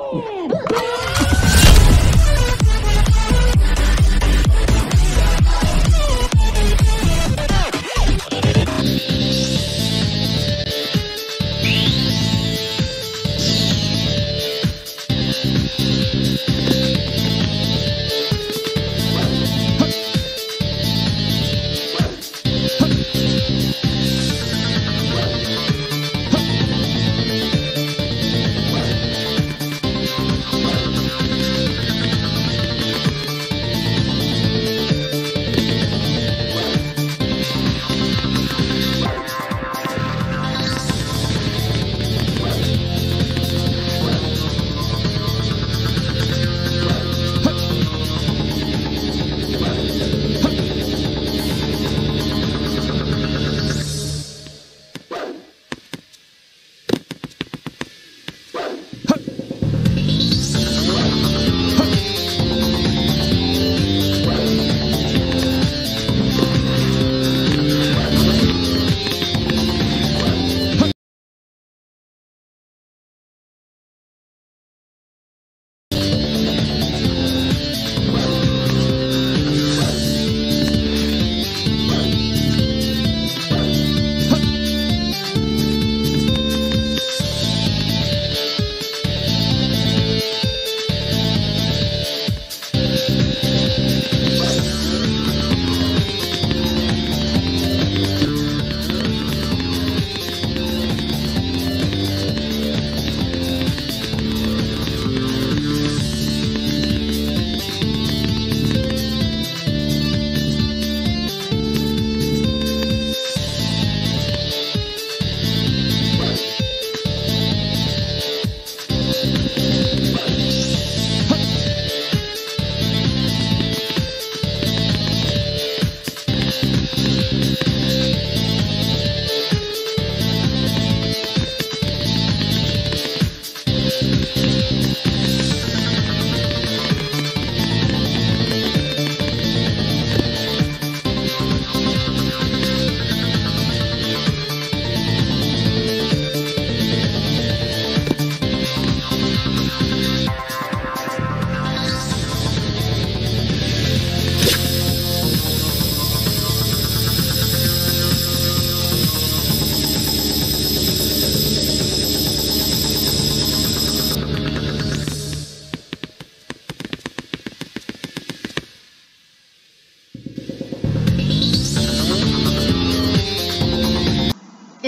Oh.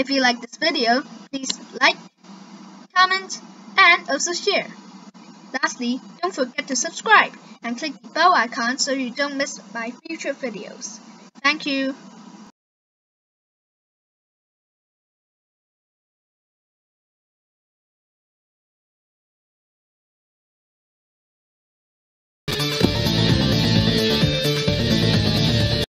If you like this video, please like, comment, and also share. Lastly, don't forget to subscribe and click the bell icon so you don't miss my future videos. Thank you.